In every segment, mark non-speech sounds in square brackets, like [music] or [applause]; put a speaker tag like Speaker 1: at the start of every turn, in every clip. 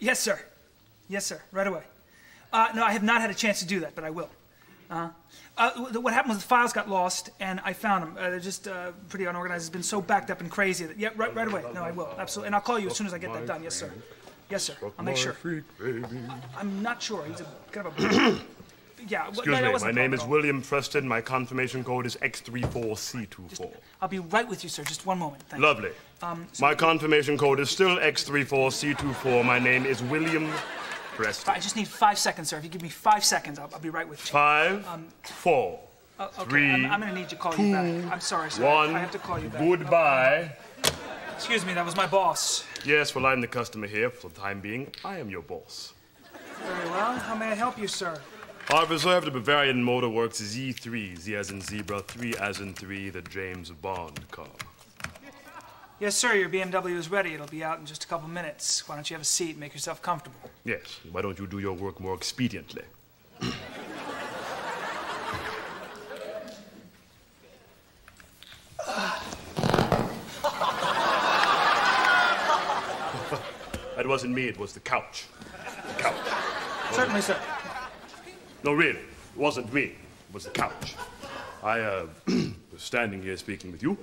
Speaker 1: Yes, sir. Yes, sir. Right away. Uh, no, I have not had a chance to do that, but I will. Uh, uh, what happened was the files got lost, and I found them. Uh, they're just uh, pretty unorganized. It's been so backed up and crazy that yeah, right, right away. No, I will absolutely, and I'll call you as soon as I get that done. Yes, sir. Yes, sir. I'll make sure. I'm not sure. He's a kind of a. [clears throat] yeah.
Speaker 2: Excuse
Speaker 1: no,
Speaker 2: me, my name is. William Preston. My confirmation code is X34C24.
Speaker 1: I'll be right with you, sir. Just one moment. Thank you.
Speaker 2: Lovely. My confirmation code is still X34C24. My name is William Preston.
Speaker 1: I just need five seconds, sir. If you give me five seconds, I'll, I'll be right with you.
Speaker 2: Five, four,
Speaker 1: Uh, okay,
Speaker 2: three,
Speaker 1: I'm, I'm gonna need to call you back. I'm sorry, sir.
Speaker 2: one.
Speaker 1: I have to call you back.
Speaker 2: Goodbye.
Speaker 1: Excuse me, that was my boss.
Speaker 2: Yes, well, I'm the customer here for the time being. I am your boss.
Speaker 1: Very well. How may I help you, sir?
Speaker 2: I've reserved a Bavarian Motor Works Z3, Z as in zebra, 3 as in 3, the James Bond car.
Speaker 1: Yes, sir. Your BMW is ready. It'll be out in just a couple minutes. Why don't you have a seat and make yourself comfortable?
Speaker 2: Yes, why don't you do your work more expediently? [laughs] that wasn't me, it was the couch. The couch.
Speaker 1: Certainly, sir.
Speaker 2: No, really, it wasn't me, it was the couch. I uh, [clears throat] was standing here speaking with you.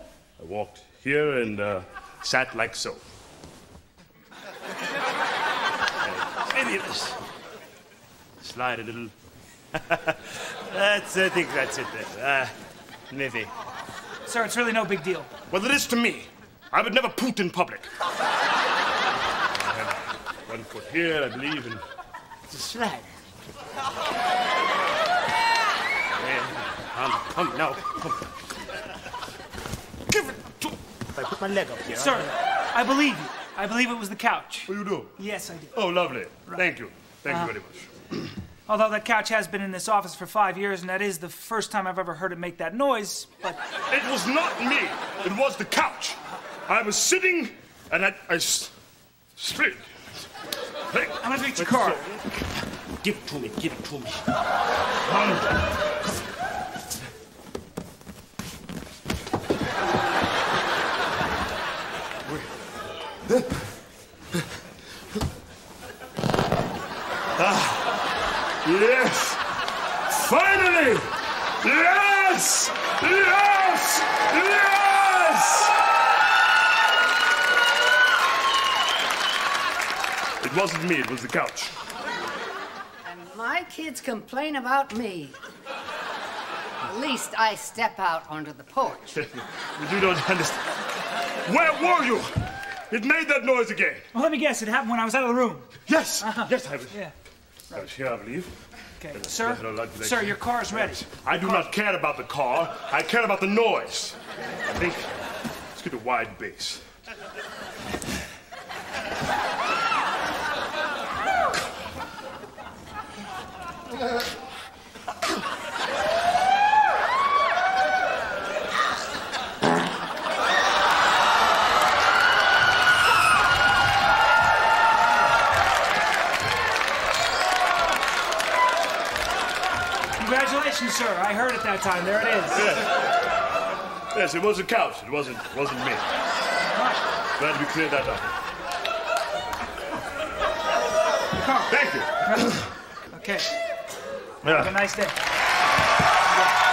Speaker 2: I walked here and uh, sat like so. This. Slide a little. [laughs] that's, I think that's it. Uh, maybe.
Speaker 1: Sir, it's really no big deal.
Speaker 2: Well, it is to me. I would never poot in public. I have one foot here, I believe, and it's a slide. Come, come now, come. Give it to. If I put my leg up here.
Speaker 1: Sir, I believe you. I believe it was the couch.
Speaker 2: Do you do?
Speaker 1: Yes, I do.
Speaker 2: Oh, lovely. Thank you. Thank you uh-huh. very much. [clears throat]
Speaker 1: Although that couch has been in this office for five years, and that is the first time I've ever heard it make that noise, but
Speaker 2: It was not me. It was the couch. I was sitting and I, I straight. Hey,
Speaker 1: I'm gonna reach your car.
Speaker 2: Give it to me. Give it to me. Come. Ah, yes! Finally! Yes! Yes! Yes! It wasn't me, it was the couch.
Speaker 3: And my kids complain about me. At least I step out onto the porch. [laughs]
Speaker 2: you don't understand. Where were you? It made that noise again.
Speaker 1: Well, let me guess. It happened when I was out of the room.
Speaker 2: Yes, uh-huh. yes, I was.
Speaker 1: Yeah.
Speaker 2: I was here, I believe.
Speaker 1: Okay, sir.
Speaker 2: I'd like
Speaker 1: Sir, your car's ready.
Speaker 2: I do not care about the car. I care about the noise. I think let's get a wide base.
Speaker 1: Congratulations, sir. I heard it that time. There it is.
Speaker 2: Yes. Yes, it was a couch. It wasn't wasn't me. Glad we cleared that up. Thank you.
Speaker 1: Okay. Have a nice day.